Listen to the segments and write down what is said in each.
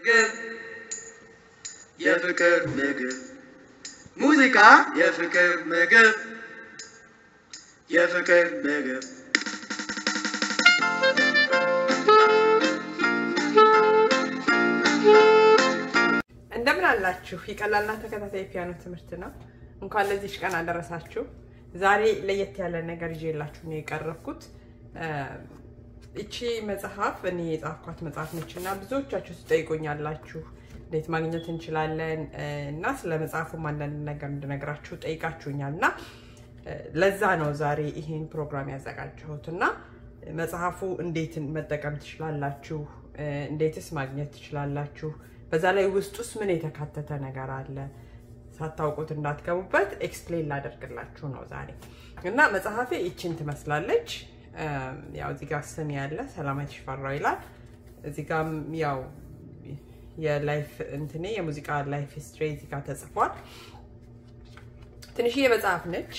ምግብ የፍቅር ምግብ ሙዚቃ የፍቅር ምግብ የፍቅር ምግብ እንደምን አላችሁ? ይቀላልና ተከታታይ ፒያኖ ትምህርት ነው። እንኳን ለዚች ቀን አደረሳችሁ። ዛሬ ለየት ያለ ነገር ይዤላችሁ ነው የቀረብኩት። እቺ መጽሐፍ እኔ የጻፍኳት መጽሐፍ ነች እና ብዙዎቻችሁ ትጠይቆኛላችሁ እንዴት ማግኘት እንችላለን? እና ስለ መጽሐፉም አንዳንድ ነገር እንድነግራችሁ ጠይቃችሁኛል። እና ለዛ ነው ዛሬ ይሄን ፕሮግራም ያዘጋጀሁት። እና መጽሐፉ እንዴት መጠቀም ትችላላችሁ፣ እንዴትስ ማግኘት ትችላላችሁ፣ በዛ ላይ ውስጥ ምን የተካተተ ነገር አለ? ሳታውቁት እንዳትገቡበት explain ላደርግላችሁ ነው ዛሬ። እና መጽሐፌ ይችን ትመስላለች። ያው እዚህ ጋር ስም ያለ ሰላማዊት ሽፈራው ይላል። እዚህ ጋም ያው የ life እንትኔ የሙዚቃ life history እዚህ ጋር ተጽፏል። ትንሽዬ መጽሐፍ ነች፣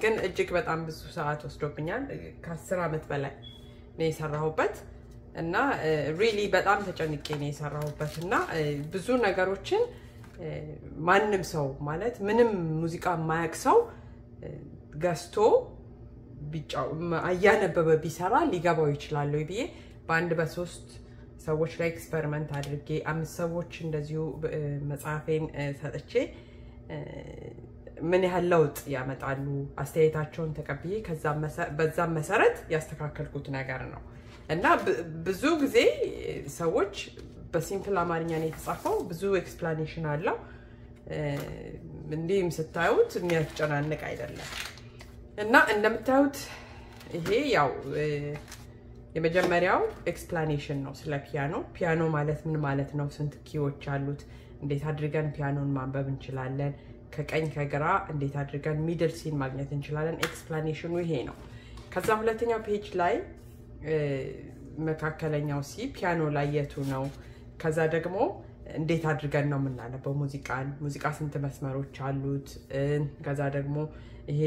ግን እጅግ በጣም ብዙ ሰዓት ወስዶብኛል። ከአስር ዓመት በላይ ነው የሰራሁበት እና really በጣም ተጨንቄ ነው የሰራሁበት እና ብዙ ነገሮችን ማንም ሰው ማለት ምንም ሙዚቃ የማያውቅ ሰው ገዝቶ እያነበበ ቢሰራ ሊገባው ይችላል ብዬ በአንድ በሶስት ሰዎች ላይ experiment አድርጌ አምስት ሰዎች እንደዚሁ መጽሐፌን ሰጥቼ ምን ያህል ለውጥ ያመጣሉ አስተያየታቸውን ተቀብዬ በዛም መሰረት ያስተካከልኩት ነገር ነው እና ብዙ ጊዜ ሰዎች በ simple አማርኛ ነው የተጻፈው። ብዙ explanation አለው። እንዲህም ስታዩት የሚያስጨናንቅ አይደለም እና እንደምታዩት ይሄ ያው የመጀመሪያው explanation ነው ስለ ፒያኖ። ፒያኖ ማለት ምን ማለት ነው? ስንት key ዎች አሉት? እንዴት አድርገን ፒያኖን ማንበብ እንችላለን? ከቀኝ ከግራ እንዴት አድርገን middle C ን ማግኘት እንችላለን? explanation ኑ ይሄ ነው። ከዛ ሁለተኛው page ላይ መካከለኛው C ፒያኖ ላይ የቱ ነው? ከዛ ደግሞ እንዴት አድርገን ነው የምናነበው ሙዚቃን? ሙዚቃ ስንት መስመሮች አሉት? ከዛ ደግሞ ይሄ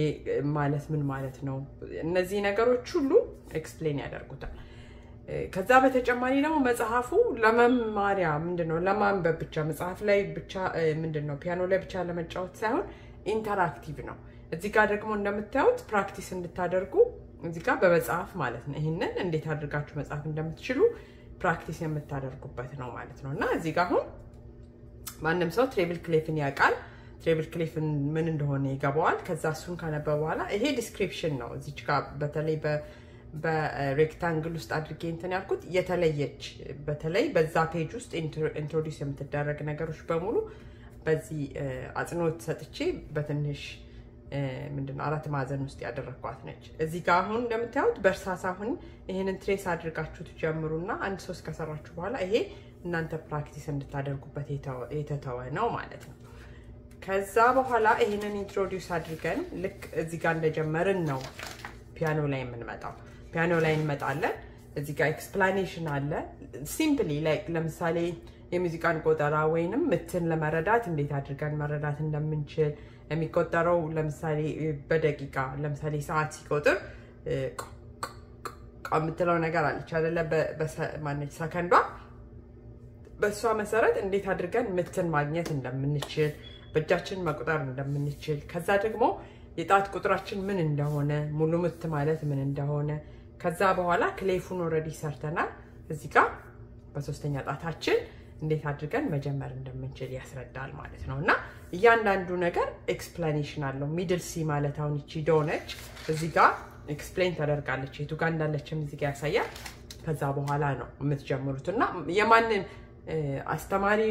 ማለት ምን ማለት ነው? እነዚህ ነገሮች ሁሉ explain ያደርጉታል። ከዛ በተጨማሪ ደግሞ መጽሐፉ ለመማሪያ ምንድን ነው ለማንበብ ብቻ መጽሐፍ ላይ ብቻ ምንድን ነው ፒያኖ ላይ ብቻ ለመጫወት ሳይሆን interactive ነው። እዚህ ጋር ደግሞ እንደምታዩት practice እንድታደርጉ እዚህ ጋር በመጽሐፍ ማለት ነው ይህንን እንዴት አድርጋችሁ መጻፍ እንደምትችሉ practice የምታደርጉበት ነው ማለት ነው። እና እዚህ ጋር አሁን ማንም ሰው treble clef ን ያውቃል። treble clef ን ምን እንደሆነ ይገባዋል። ከዛ እሱን ካነበበ በኋላ ይሄ description ነው። እዚች ጋር በተለይ በ rectangle ውስጥ አድርጌ እንትን ያልኩት የተለየች በተለይ በዛ page ውስጥ introduce የምትደረግ ነገሮች በሙሉ በዚህ አጽንኦት ሰጥቼ በትንሽ ምንድነው አራት ማዕዘን ውስጥ ያደረግኳት ነች። እዚህ ጋር አሁን እንደምታዩት በእርሳስ አሁን ይህንን trace አድርጋችሁ ትጀምሩና አንድ ሶስት ከሰራችሁ በኋላ ይሄ እናንተ practice እንድታደርጉበት የተተወ ነው ማለት ነው። ከዛ በኋላ ይህንን introduce አድርገን ልክ እዚህ ጋር እንደጀመርን ነው ፒያኖ ላይ የምንመጣው። ፒያኖ ላይ እንመጣለን። እዚህ ጋር explanation አለ። simply like ለምሳሌ የሙዚቃን ቆጠራ ወይንም ምትን ለመረዳት እንዴት አድርገን መረዳት እንደምንችል የሚቆጠረው ለምሳሌ በደቂቃ ለምሳሌ ሰዓት ሲቆጥር የምትለው ነገር አለች አይደለ? ማነች ሰከንዷ። በእሷ መሰረት እንዴት አድርገን ምትን ማግኘት እንደምንችል በእጃችን መቁጠር እንደምንችል ከዛ ደግሞ የጣት ቁጥራችን ምን እንደሆነ ሙሉ ምት ማለት ምን እንደሆነ ከዛ በኋላ clef ኡን already ሰርተናል። እዚህ ጋር በሶስተኛ ጣታችን እንዴት አድርገን መጀመር እንደምንችል ያስረዳል ማለት ነው። እና እያንዳንዱ ነገር explanation አለው። middle C ማለት አሁን ይቺ ዶ ነች። እዚህ ጋር explain ተደርጋለች። የቱ ጋር እንዳለችም እዚህ ጋር ያሳያል። ከዛ በኋላ ነው የምትጀምሩት እና የማንን አስተማሪ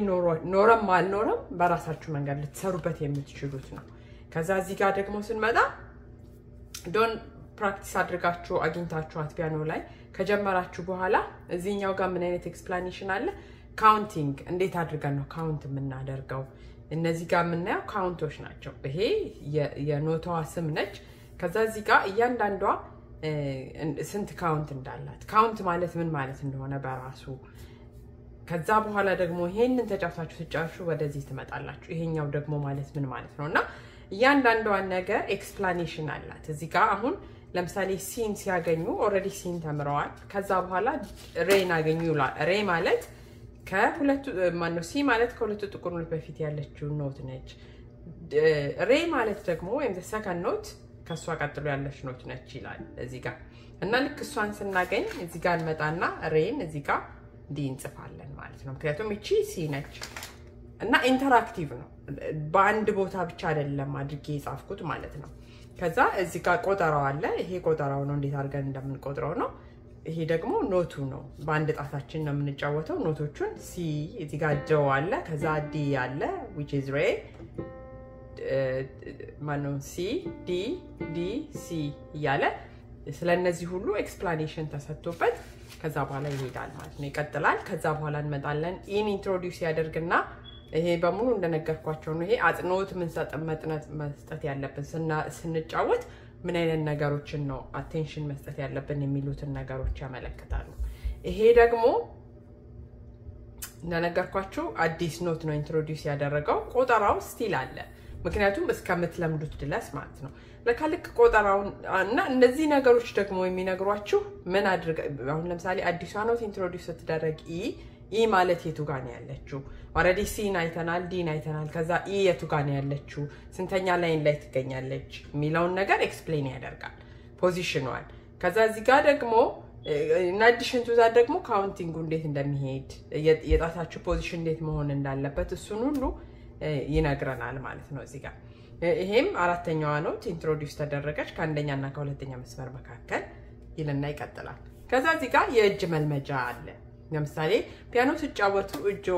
ኖረም አልኖረም በራሳችሁ መንገድ ልትሰሩበት የምትችሉት ነው። ከዛ እዚህ ጋር ደግሞ ስንመጣ ዶን practice አድርጋችሁ አግኝታችኋት ፒያኖ ላይ ከጀመራችሁ በኋላ እዚህኛው ጋር ምን አይነት explanation አለ? counting እንዴት አድርገን ነው count የምናደርገው? እነዚህ ጋር የምናየው count ኦች ናቸው። ይሄ የኖታዋ ስም ነች። ከዛ እዚህ ጋር እያንዳንዷ ስንት count እንዳላት count ማለት ምን ማለት እንደሆነ በራሱ ከዛ በኋላ ደግሞ ይሄንን ተጫውታችሁ ስጨርሱ ወደዚህ ትመጣላችሁ። ይሄኛው ደግሞ ማለት ምን ማለት ነው እና እያንዳንዷን ነገር explanation አላት። እዚህ ጋር አሁን ለምሳሌ C ን ሲያገኙ already C ን ተምረዋል። ከዛ በኋላ ሬን አገኙ ይላል። ሬ ማለት ከሁለቱ ማነው C ማለት ከሁለቱ ጥቁር note በፊት ያለችው note ነች። ሬ ማለት ደግሞ ወይም second note ከእሷ ቀጥሎ ያለች note ነች ይላል እዚህ ጋር እና ልክ እሷን ስናገኝ እዚህ ጋር እንመጣና ሬን እዚህ ጋር D እንጽፋለን ማለት ነው። ምክንያቱም ይቺ C ነች እና interactive ነው። በአንድ ቦታ ብቻ አይደለም አድርጌ የጻፍኩት ማለት ነው። ከዛ እዚህ ጋር ቆጠራው አለ። ይሄ ቆጠራው ነው፣ እንዴት አድርገን እንደምንቆጥረው ነው። ይሄ ደግሞ note ኡ ነው። በአንድ ጣታችን ነው የምንጫወተው note ኦቹን። C እዚህ ጋር ዶ አለ፣ ከዛ D አለ which is ሬ ማነው C D D C እያለ ስለ እነዚህ ሁሉ explanation ተሰጥቶበት ከዛ በኋላ ይሄዳል ማለት ነው። ይቀጥላል። ከዛ በኋላ እንመጣለን። in introduce ያደርግና ይሄ በሙሉ እንደነገርኳቸው ነው። ይሄ አጽንኦት ምንሰጥ መጥነት መስጠት ያለብን ስንጫወት ምን አይነት ነገሮችን ነው attention መስጠት ያለብን የሚሉትን ነገሮች ያመለክታሉ። ይሄ ደግሞ እንደነገርኳቸው አዲስ note ነው introduce ያደረገው። ቆጠራው still አለ፣ ምክንያቱም እስከምትለምዱት ድረስ ማለት ነው። ለካ ልክ ቆጠራውን እና እነዚህ ነገሮች ደግሞ የሚነግሯችሁ ምን አድርገ አሁን ለምሳሌ አዲሷ note introduce ስትደረግ E ማለት የቱ ነው ያለችው? already C ን አይተናል፣ D ን አይተናል። ከዛ E የቱ ነው ያለችው? ስንተኛ ላይን ላይ ትገኛለች የሚለውን ነገር explain ያደርጋል position ዋን። ከዛ እዚህ ጋር ደግሞ in addition to ዛ ደግሞ counting ኡ እንዴት እንደሚሄድ የጣታችሁ position እንዴት መሆን እንዳለበት እሱን ሁሉ ይነግረናል ማለት ነው እዚህ ጋር ይሄም አራተኛዋ note introduce ተደረገች ከአንደኛ እና ከሁለተኛ መስመር መካከል ይልና ይቀጥላል። ከዛ እዚህ ጋር የእጅ መልመጃ አለ። ለምሳሌ ፒያኖ ሲጫወቱ እጆ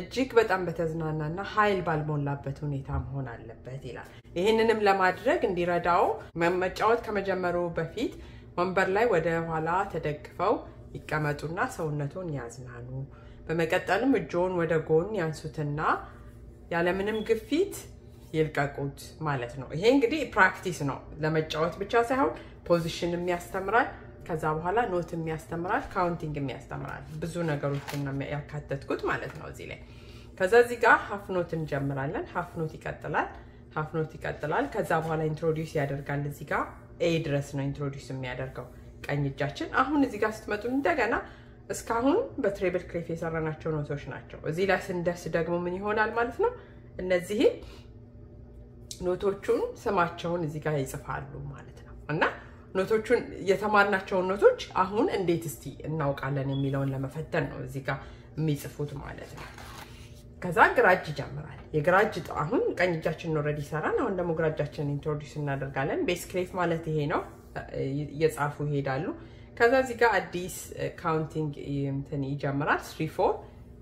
እጅግ በጣም በተዝናናና ኃይል ባልሞላበት ሁኔታ መሆን አለበት ይላል። ይህንንም ለማድረግ እንዲረዳው መጫወት ከመጀመሩ በፊት ወንበር ላይ ወደ ኋላ ተደግፈው ይቀመጡና ሰውነቱን ያዝናኑ። በመቀጠልም እጆን ወደ ጎን ያንሱትና ያለምንም ግፊት ይልቀቁት ማለት ነው። ይሄ እንግዲህ practice ነው። ለመጫወት ብቻ ሳይሆን position ም ያስተምራል። ከዛ በኋላ note ም ያስተምራል፣ counting ም ያስተምራል። ብዙ ነገሮችን ያካተትኩት ማለት ነው እዚህ ላይ። ከዛ እዚህ ጋር half note እንጀምራለን። half note ይቀጥላል፣ half note ይቀጥላል። ከዛ በኋላ introduce ያደርጋል። እዚህ ጋር E ድረስ ነው introduce የሚያደርገው ቀኝ እጃችን። አሁን እዚህ ጋር ስትመጡ እንደገና እስካሁን በ treble clef የሰራናቸው note ኦች ናቸው። እዚህ ላይ ስንደርስ ደግሞ ምን ይሆናል ማለት ነው እነዚህን note ኦቹን ስማቸውን እዚህ ጋር ይጽፋሉ ማለት ነው። እና note ኦቹን የተማርናቸውን note ኦች አሁን እንዴት እስቲ እናውቃለን የሚለውን ለመፈተን ነው እዚህ ጋር የሚጽፉት ማለት ነው። ከዛ ግራ እጅ ይጀምራል። የግራ እጅ አሁን ቀኝ እጃችንን already ይሰራል። አሁን ደግሞ ግራ እጃችንን introduce እናደርጋለን። bass clef ማለት ይሄ ነው። እየጻፉ ይሄዳሉ። ከዛ እዚህ ጋር አዲስ counting እንትን ይጀምራል three four።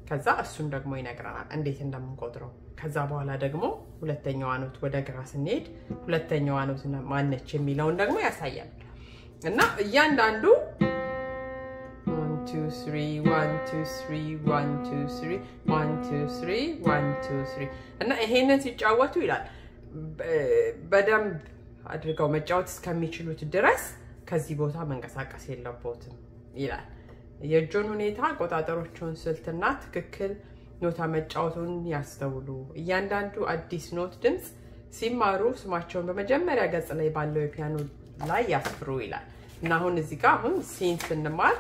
ከዛ እሱን ደግሞ ይነግረናል እንዴት እንደምንቆጥረው ከዛ በኋላ ደግሞ ሁለተኛዋ ኖት ወደ ግራ ስንሄድ ሁለተኛዋ ኖት ማነች የሚለውን ደግሞ ያሳያል። እና እያንዳንዱ እና ይሄንን ሲጫወቱ ይላል በደንብ አድርገው መጫወት እስከሚችሉት ድረስ ከዚህ ቦታ መንቀሳቀስ የለቦትም ይላል። የእጆን ሁኔታ፣ አቆጣጠሮቹን ስልትና ትክክል ኖታ መጫወቱን ያስተውሉ። እያንዳንዱ አዲስ note ድምፅ ሲማሩ ስማቸውን በመጀመሪያ ገጽ ላይ ባለው የፒያኖ ላይ ያስፍሩ ይላል እና አሁን እዚህ ጋር አሁን C ን ስንማር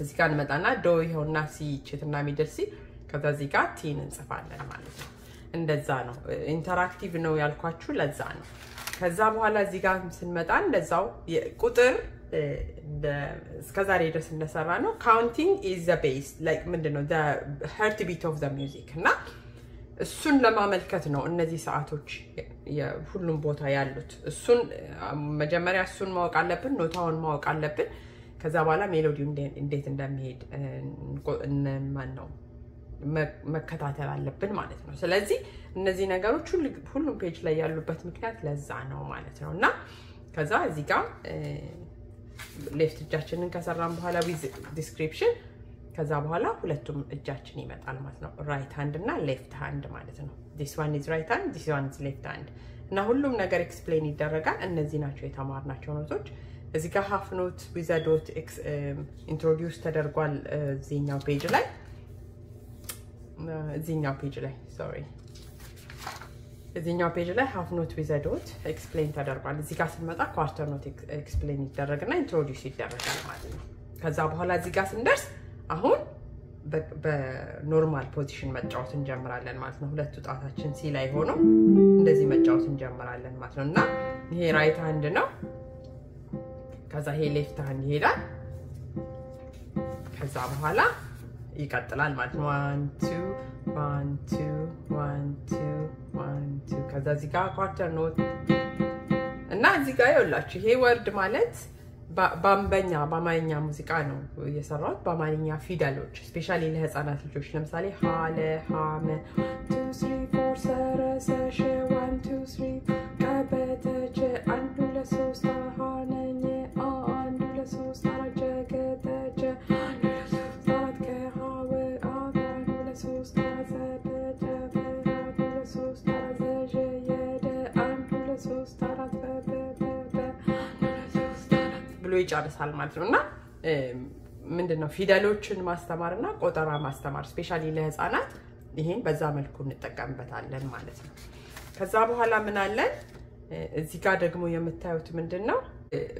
እዚህ ጋር እንመጣና ዶ ይኸውና C ችትና middle C ከዛ እዚህ ጋር C ን እንጽፋለን ማለት ነው። እንደዛ ነው። interactive ነው ያልኳችሁ ለዛ ነው። ከዛ በኋላ እዚህ ጋር ስንመጣ እንደዛው ቁጥር እስከዛሬ ድረስ እንደሰራ ነው። counting is the base like ምንድን ነው heart beat of the music እና እሱን ለማመልከት ነው እነዚህ ሰዓቶች ሁሉም ቦታ ያሉት። እሱን መጀመሪያ እሱን ማወቅ አለብን፣ ኖታውን ማወቅ አለብን። ከዛ በኋላ melody ው እንዴት እንደሚሄድ ማን ነው መከታተል አለብን ማለት ነው። ስለዚህ እነዚህ ነገሮች ሁሉም page ላይ ያሉበት ምክንያት ለዛ ነው ማለት ነው እና ከዛ እዚህ ጋር left እጃችንን ከሰራን በኋላ with description ከዛ በኋላ ሁለቱም እጃችን ይመጣል ማለት ነው። right hand እና left hand ማለት ነው። this one is right hand፣ this one is left hand እና ሁሉም ነገር explain ይደረጋል። እነዚህ ናቸው የተማርናቸው note ኦች። እዚህ ጋር half note dot introduce ተደርጓል እዚህኛው page ላይ እዚህኛው page ላይ sorry እዚህኛው page ላይ half note dot explain ተደርጓል። እዚህ ጋር ስንመጣ quarter note explain ይደረግና introduce ይደረጋል ማለት ነው። ከዛ በኋላ እዚህ ጋር ስንደርስ አሁን በ normal position መጫወት እንጀምራለን ማለት ነው። ሁለቱ ጣታችን C ላይ ሆኖ እንደዚህ መጫወት እንጀምራለን ማለት ነው እና ይሄ right hand ነው። ከዛ ይሄ left hand ይሄዳል። ከዛ በኋላ ይቀጥላል ማለት ነው። one two one two one two one two ከዛ እዚህ ጋር quarter note እና እዚህ ጋር ይኸውላችሁ ይሄ word ማለት በአምበኛ በአማርኛ ሙዚቃ ነው የሰራሁት። በአማርኛ ፊደሎች specially ለህፃናት ልጆች ለምሳሌ ሀለ ሀመ two three four ሰረሰ ሸ one two three ብሎ ይጨርሳል ማለት ነው እና ምንድን ነው ፊደሎችን ማስተማር እና ቆጠራ ማስተማር specially ለህፃናት ይሄን በዛ መልኩ እንጠቀምበታለን ማለት ነው። ከዛ በኋላ ምን አለን እዚህ ጋር ደግሞ የምታዩት ምንድን ነው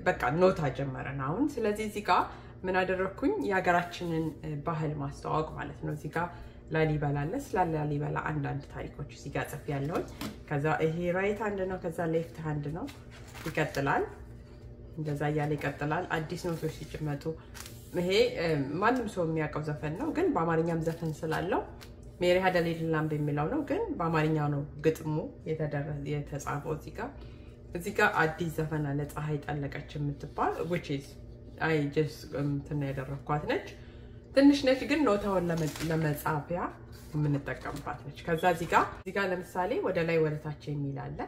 በቃ ኖታ ጀመረን አሁን። ስለዚህ እዚህ ጋር ምን አደረግኩኝ የሀገራችንን ባህል ማስተዋወቅ ማለት ነው። እዚህ ጋር ላሊበላ አለ። ስለ ላሊበላ አንዳንድ ታሪኮች እዚህ ጋር ጽፌያለሁኝ። ከዛ ይሄ right hand ነው፣ ከዛ left hand ነው። ይቀጥላል እንደዛ እያለ ይቀጥላል። አዲስ note ኦች ሲመጡ ይሄ ማንም ሰው የሚያውቀው ዘፈን ነው፣ ግን በአማርኛም ዘፈን ስላለው Mary had a little lamb የሚለው ነው፣ ግን በአማርኛ ነው ግጥሙ የተጻፈው። እዚህ ጋር እዚህ ጋር አዲስ ዘፈን አለ ፀሐይ ጠለቀች የምትባል which is I just እንትን ያደረኳት ነች። ትንሽ ነች፣ ግን ኖታውን ለመጻፊያ የምንጠቀምባት ነች። ከዛ እዚህ ጋር እዚህ ጋር ለምሳሌ ወደ ላይ ወደ ታች የሚል አለ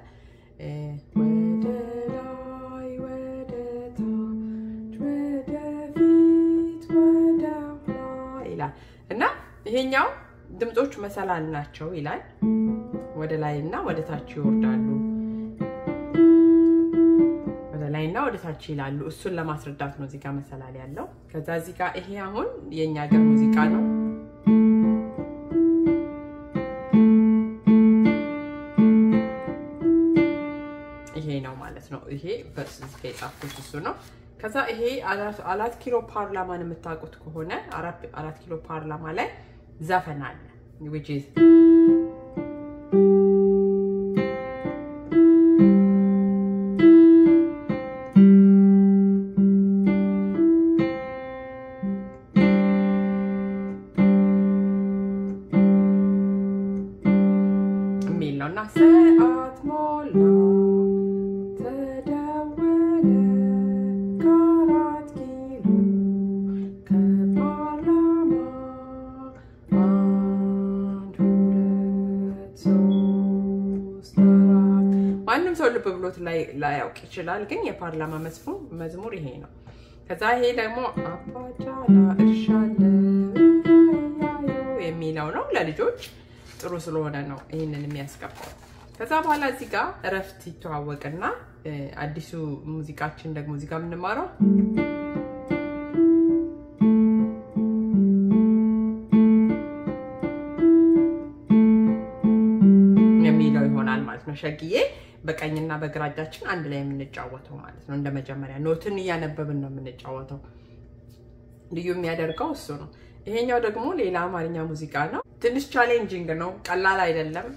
እና ይሄኛው ድምፆቹ መሰላል ናቸው ይላል። ወደ ላይ እና ወደ ታች ይወርዳሉ፣ ወደ ላይ እና ወደ ታች ይላሉ። እሱን ለማስረዳት ነው እዚጋ መሰላል ያለው። ከዛ እዚጋ ይሄ አሁን የእኛ ሀገር ሙዚቃ ነው። ይሄ ነው ማለት ነው። ይሄ በስልክ የጻፍኩት እሱ ነው። ከዛ ይሄ አራት ኪሎ ፓርላማን የምታውቁት ከሆነ አራት ኪሎ ፓርላማ ላይ ዘፈን አለ። ሰዓት ሞላ ላያውቅ ይችላል፣ ግን የፓርላማ መዝሙር መዝሙር ይሄ ነው። ከዛ ይሄ ደግሞ አባጃላ እርሻለ የሚለው ነው ለልጆች ጥሩ ስለሆነ ነው ይህንን የሚያስገባው። ከዛ በኋላ እዚህ ጋር እረፍት ይተዋወቅና አዲሱ ሙዚቃችን ደግሞ እዚህ ጋር የምንማረው የሚለው ይሆናል ማለት ነው። ሸግዬ በቀኝና በግራ እጃችን አንድ ላይ የምንጫወተው ማለት ነው። እንደ መጀመሪያ note ን እያነበብን ነው የምንጫወተው። ልዩ የሚያደርገው እሱ ነው። ይሄኛው ደግሞ ሌላ አማርኛ ሙዚቃ ነው። ትንሽ challenging ነው፣ ቀላል አይደለም።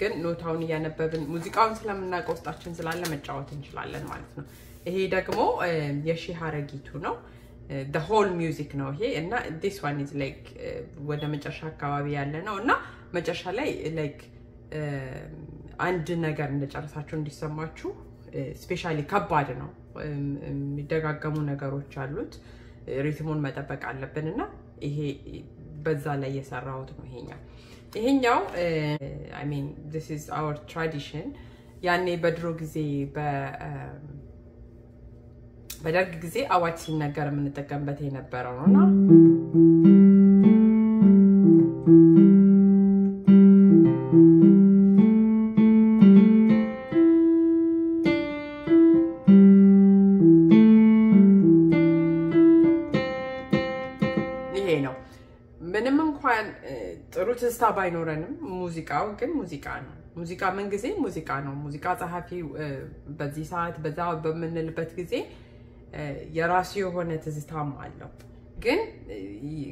ግን ኖታውን እያነበብን ሙዚቃውን ስለምናውቀው ውስጣችን ስላለ መጫወት እንችላለን ማለት ነው። ይሄ ደግሞ የሺ ሀረጊቱ ነው። whole music ነው ይሄ እና this one is like ወደ መጨረሻ አካባቢ ያለ ነው እና መጨረሻ ላይ like አንድ ነገር እንደጨረሳችሁ እንዲሰማችሁ specially ከባድ ነው። የሚደጋገሙ ነገሮች አሉት። rhythm ኡን መጠበቅ አለብን እና ይሄ በዛ ላይ የሰራሁት ነው። ይሄኛው ይሄኛው I mean this is our tradition ያኔ በድሮ ጊዜ በደርግ ጊዜ አዋጅ ሲነገር የምንጠቀምበት የነበረው ነው እና ትዝታ ባይኖረንም ሙዚቃው ግን ሙዚቃ ነው። ሙዚቃ ምን ጊዜ ሙዚቃ ነው። ሙዚቃ ጸሐፊ በዚህ ሰዓት በዛ በምንልበት ጊዜ የራሱ የሆነ ትዝታም አለው። ግን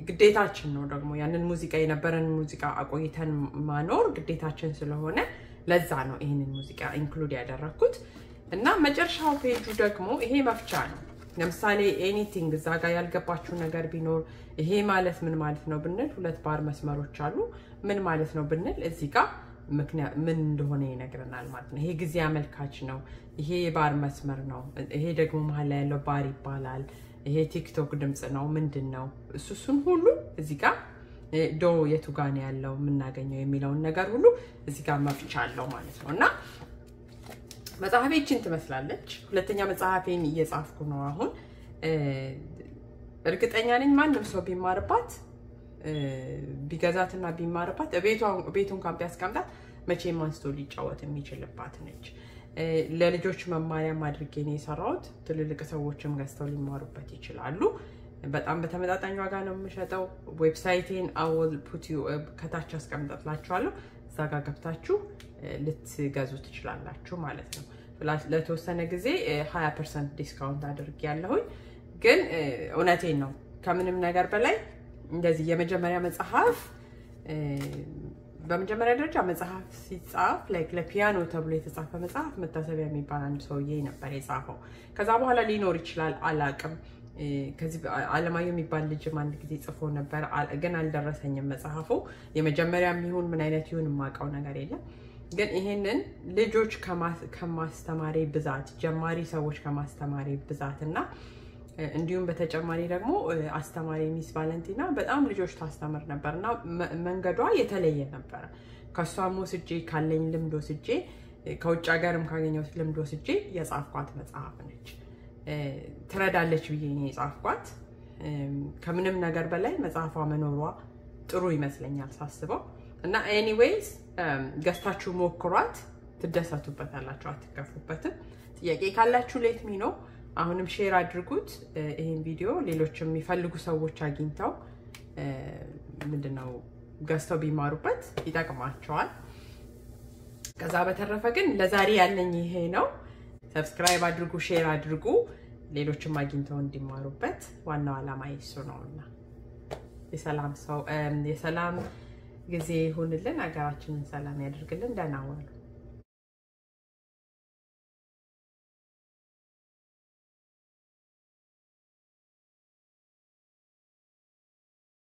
ግዴታችን ነው ደግሞ ያንን ሙዚቃ የነበረን ሙዚቃ አቆይተን ማኖር ግዴታችን ስለሆነ ለዛ ነው ይህንን ሙዚቃ include ያደረግኩት እና መጨረሻው ፔጁ ደግሞ ይሄ መፍቻ ነው። ለምሳሌ anything እዛ ጋር ያልገባችሁ ነገር ቢኖር ይሄ ማለት ምን ማለት ነው ብንል ሁለት ባር መስመሮች አሉ። ምን ማለት ነው ብንል እዚህ ጋር ምን እንደሆነ ይነግረናል ማለት ነው። ይሄ ጊዜ አመልካች ነው። ይሄ የባር መስመር ነው። ይሄ ደግሞ መሀል ላይ ያለው ባር ይባላል። ይሄ ቲክቶክ ድምፅ ነው። ምንድን ነው እሱ እሱን ሁሉ እዚህ ጋር ዶ የቱ ጋ ነው ያለው የምናገኘው የሚለውን ነገር ሁሉ እዚህ ጋር መፍቻ አለው ማለት ነው እና መጽሐፌ ይችን ትመስላለች። ሁለተኛ መጽሐፌን እየጻፍኩ ነው አሁን። እርግጠኛ ነኝ ማንም ሰው ቢማርባት ቢገዛትና ቢማርባት ቤቱ እንኳን ቢያስቀምጣት መቼም አንስቶ ሊጫወት የሚችልባት ነች። ለልጆች መማሪያም አድርጌ ነው የሰራሁት። ትልልቅ ሰዎችም ገዝተው ሊማሩበት ይችላሉ። በጣም በተመጣጣኝ ዋጋ ነው የምሸጠው። website ኤን I will put it ከታች አስቀምጠላችኋለሁ። እዛ ጋር ገብታችሁ ልትገዙ ትችላላችሁ ማለት ነው። ለተወሰነ ጊዜ 20 percent discount አድርጌ ያለሁኝ ግን እውነቴን ነው ከምንም ነገር በላይ እንደዚህ የመጀመሪያ መጽሐፍ በመጀመሪያ ደረጃ መጽሐፍ ሲጻፍ like ለፒያኖ ተብሎ የተጻፈ መጽሐፍ መታሰቢያ የሚባል አንድ ሰውዬ ነበር የጻፈው። ከዛ በኋላ ሊኖር ይችላል አላቅም። ከዚህ አለማየሁ የሚባል ልጅም አንድ ጊዜ ጽፎ ነበር፣ ግን አልደረሰኝም መጽሐፉ። የመጀመሪያ የሚሆን ምን አይነት ይሁን የማውቀው ነገር የለም። ግን ይሄንን ልጆች ከማስተማሪ ብዛት ጀማሪ ሰዎች ከማስተማሪ ብዛት እና እንዲሁም በተጨማሪ ደግሞ አስተማሪ ሚስ ቫለንቲና በጣም ልጆች ታስተምር ነበር እና መንገዷ የተለየ ነበረ። ከእሷም ወስጄ ካለኝ ልምድ ወስጄ ከውጭ ሀገርም ካገኘሁት ልምድ ወስጄ የጻፍኳት መጽሐፍ ነች። ትረዳለች ብዬ የጻፍኳት። ከምንም ነገር በላይ መጽሐፏ መኖሯ ጥሩ ይመስለኛል ሳስበው እና anyways ገዝታችሁ ሞክሯት፣ ትደሰቱበታላችሁ፣ አትከፉበትም። ጥያቄ ካላችሁ let me know አሁንም share አድርጉት ይህን ቪዲዮ ሌሎች የሚፈልጉ ሰዎች አግኝተው ምንድነው ገዝተው ቢማሩበት ይጠቅማቸዋል። ከዛ በተረፈ ግን ለዛሬ ያለኝ ይሄ ነው። subscribe አድርጉ፣ share አድርጉ፣ ሌሎችም አግኝተው እንዲማሩበት ዋናው ዓላማ ይሱ ነውና የሰላም ሰው የሰላም ጊዜ ይሁንልን፣ ሀገራችንን ሰላም ያደርግልን። ደህና ዋሉ።